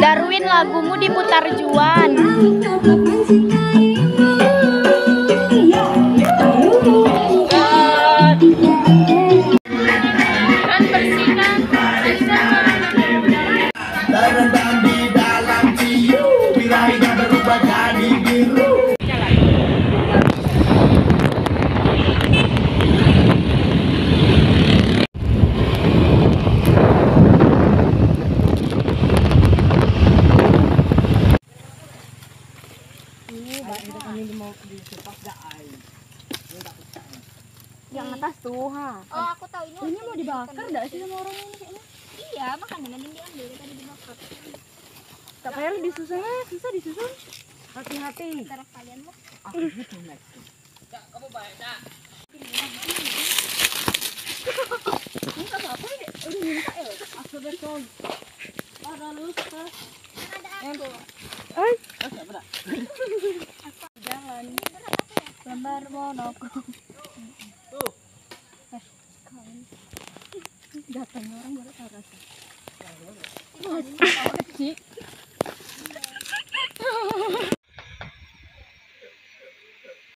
Darwin lagumu diputar Juan. Kan bersinar. Terbang di dalam ciu Birahinya berubah jadi biru Yang atas tuh ha. Oh, aku tahu ini. Ini mau dibakar enggak sih sama orang ini kayaknya? Iya, makanya nanti diambil tadi dibakar. Tak payah disusun ah, susah disusun. Hati-hati. Cara kalian mau. Ada aku. Ay, Jangan. Gambar monokrom. Datangnya orang baru tahu rasa. Kecil.